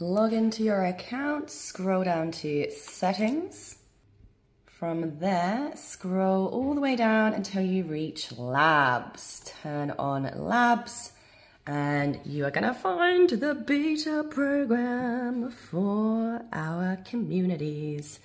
Log into your account, scroll down to settings. From there, scroll all the way down until you reach labs. Turn on labs and you are gonna find the beta program for our communities.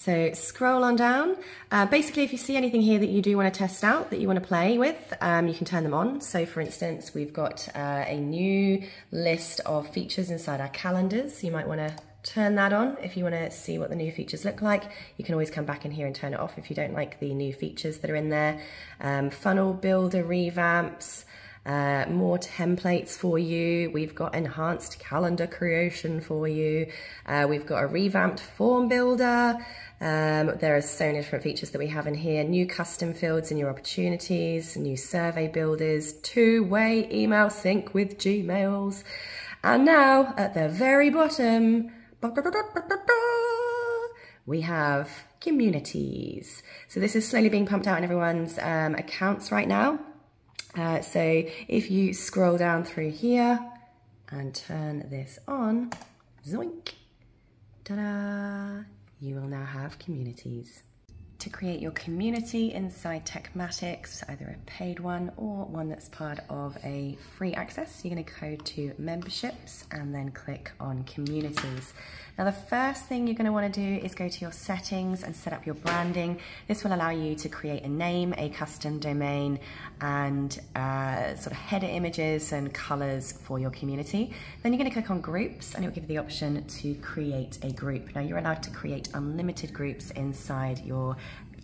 So scroll on down. Uh, basically, if you see anything here that you do want to test out, that you want to play with, um, you can turn them on. So for instance, we've got uh, a new list of features inside our calendars. You might want to turn that on if you want to see what the new features look like. You can always come back in here and turn it off if you don't like the new features that are in there. Um, funnel builder revamps, uh, more templates for you. We've got enhanced calendar creation for you. Uh, we've got a revamped form builder. Um, there are so many different features that we have in here. New custom fields in your opportunities, new survey builders, two-way email sync with Gmails. And now at the very bottom, we have communities. So this is slowly being pumped out in everyone's um, accounts right now. Uh, so if you scroll down through here and turn this on, zoink, ta-da, you will now have communities. To create your community inside TekMatix, either a paid one or one that's part of a free access, you're gonna go to memberships and then click on communities. Now the first thing you're gonna to want to do is go to your settings and set up your branding. This will allow you to create a name, a custom domain, and uh, sort of header images and colors for your community. Then you're gonna click on groups and it will give you the option to create a group. Now you're allowed to create unlimited groups inside your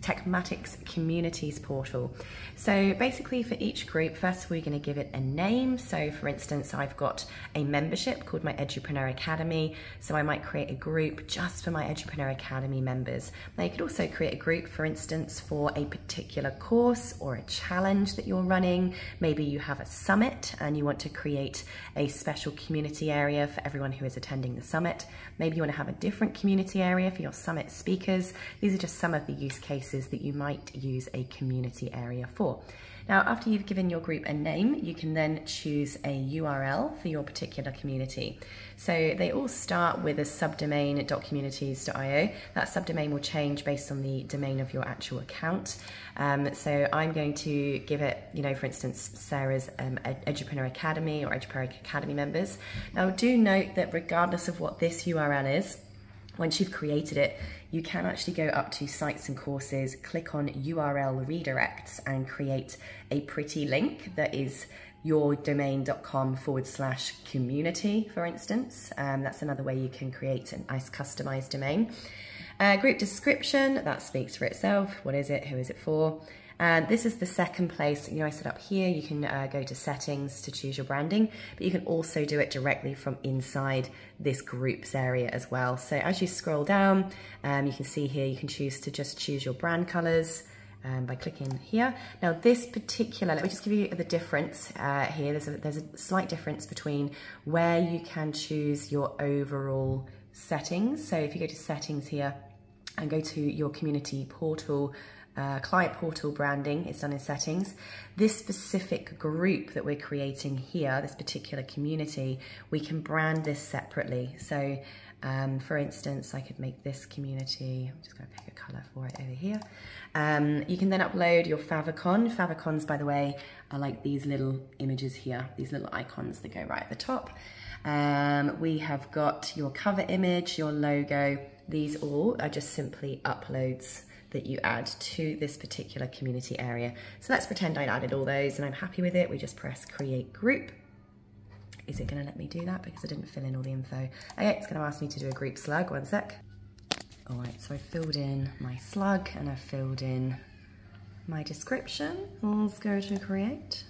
TekMatix Communities portal. So basically for each group, first of all, you're gonna give it a name. So for instance, I've got a membership called my Edupreneur Academy. So I might create a group just for my Edupreneur Academy members. Now you could also create a group, for instance, for a particular course or a challenge that you're running. Maybe you have a summit and you want to create a special community area for everyone who is attending the summit. Maybe you wanna have a different community area for your summit speakers. These are just some of the use cases places that you might use a community area for. Now, after you've given your group a name, you can then choose a URL for your particular community. So they all start with a subdomain at .communities.io. That subdomain will change based on the domain of your actual account. Um, so I'm going to give it, you know, for instance, Sarah's um, Edupreneur Academy or Edupreneur Academy members. Now do note that regardless of what this URL is, once you've created it, you can actually go up to sites and courses, click on URL redirects and create a pretty link that is yourdomain.com forward slash community, for instance. Um, that's another way you can create a nice customized domain. Uh, group description, that speaks for itself. What is it? Who is it for? And this is the second place, you know, I set up here, you can uh, go to settings to choose your branding, but you can also do it directly from inside this groups area as well. So as you scroll down, um, you can see here, you can choose to just choose your brand colors, um, by clicking here. Now this particular, let me just give you the difference uh, here. There's a, there's a slight difference between where you can choose your overall settings. So if you go to settings here and go to your community portal uh, client portal branding it's done in settings. This specific group that we're creating here, this particular community, we can brand this separately. So um, for instance, I could make this community, I'm just gonna pick a color for it over here. Um, you can then upload your favicon. Favicons, by the way, are like these little images here, these little icons that go right at the top. Um, we have got your cover image, your logo. These all are just simply uploads that you add to this particular community area. So let's pretend I added all those and I'm happy with it. We just press create group. Is it gonna let me do that? Because I didn't fill in all the info. Okay, it's gonna ask me to do a group slug, one sec. All right, so I filled in my slug and I filled in my description. Let's go to create.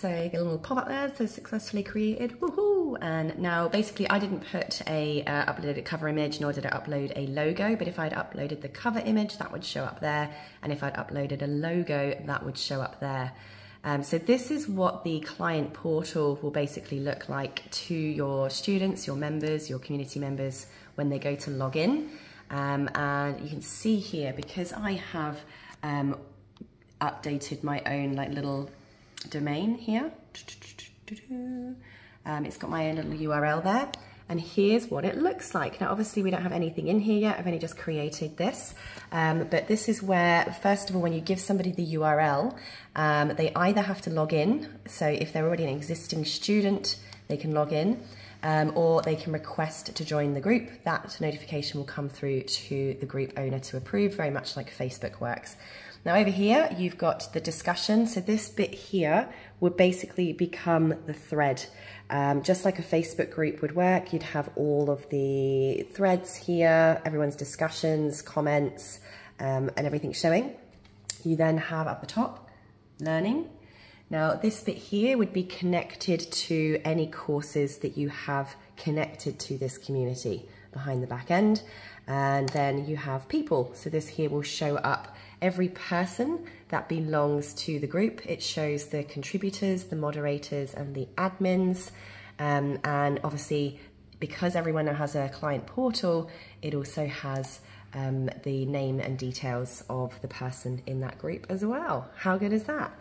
So a little pop up there, so successfully created, woohoo! And now basically I didn't put a uh, uploaded cover image, nor did I upload a logo, but if I'd uploaded the cover image, that would show up there. And if I'd uploaded a logo, that would show up there. Um, so this is what the client portal will basically look like to your students, your members, your community members when they go to log in. Um, and you can see here, because I have um, updated my own like little domain here. Um, it's got my own little URL there. And here's what it looks like. Now, obviously we don't have anything in here yet. I've only just created this. Um, but this is where, first of all, when you give somebody the URL, um, they either have to log in. So if they're already an existing student, they can log in. Um, or they can request to join the group. That notification will come through to the group owner to approve, very much like Facebook works. Now over here, you've got the discussion. So this bit here would basically become the thread. Um, just like a Facebook group would work, you'd have all of the threads here, everyone's discussions, comments, um, and everything showing. You then have at the top, learning. Now this bit here would be connected to any courses that you have connected to this community behind the back end. And then you have people. So this here will show up every person that belongs to the group. It shows the contributors, the moderators and the admins. Um, and obviously, because everyone now has a client portal, it also has um, the name and details of the person in that group as well. How good is that?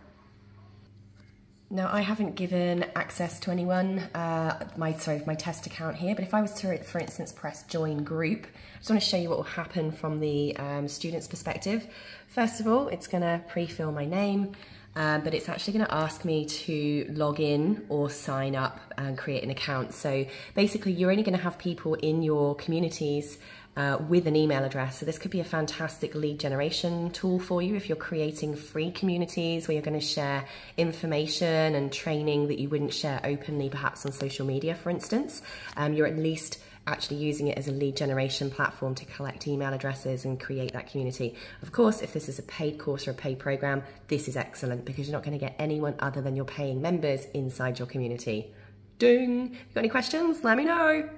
Now I haven't given access to anyone, uh, my sorry, my test account here, but if I was to, for instance, press join group, I just want to show you what will happen from the um, student's perspective. First of all, it's going to pre-fill my name, um, but it's actually going to ask me to log in or sign up and create an account. So basically, you're only going to have people in your communities uh, with an email address. So this could be a fantastic lead generation tool for you if you're creating free communities where you're going to share information and training that you wouldn't share openly, perhaps on social media, for instance. Um, you're at least actually using it as a lead generation platform to collect email addresses and create that community. Of course, if this is a paid course or a paid program, this is excellent because you're not going to get anyone other than your paying members inside your community. Ding! You got any questions? Let me know.